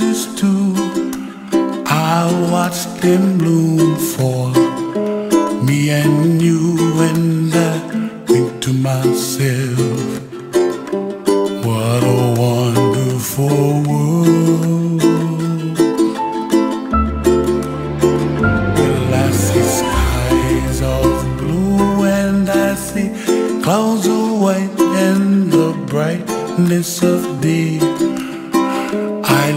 roses too. I watched them bloom for me and you, and I think to myself, what a wonderful world. Well, I see skies of blue, and I see clouds of white, and the brightness of day.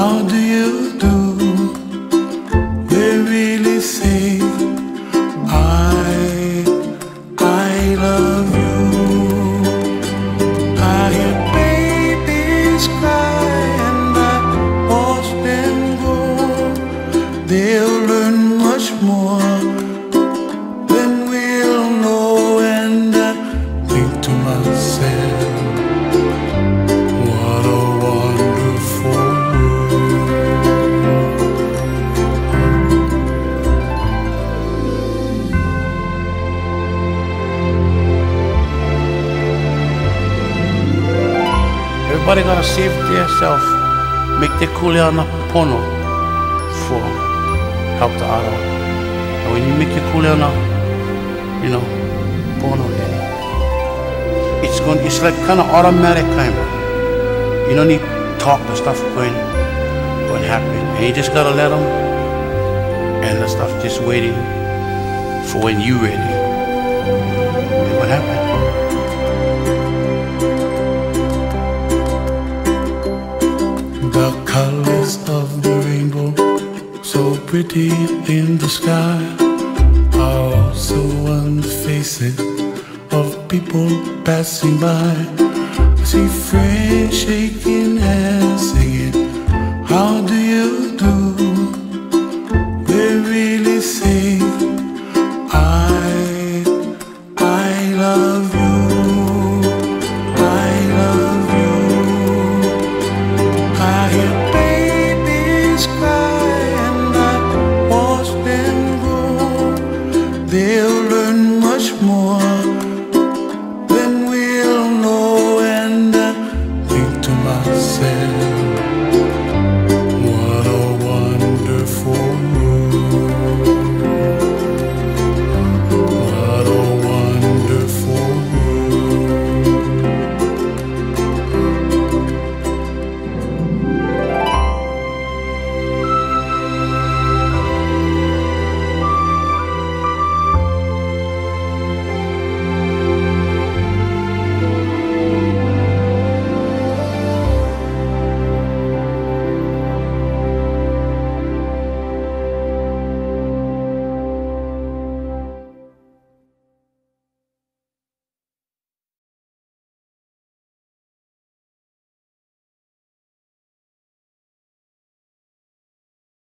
How do you do? They really say, I, I love you. I hear babies cry and I watch them grow. They'll learn much more Everybody gotta save themselves. Make the kuleana pono for help the other. And when you make your kuleana, you know, pono then it's going it's like kinda automatic kind of. You don't need talk the stuff going going happen. And you just gotta let them and the stuff just waiting for when you ready. And what happened? Pretty in the sky, are also on the faces of people passing by. See friends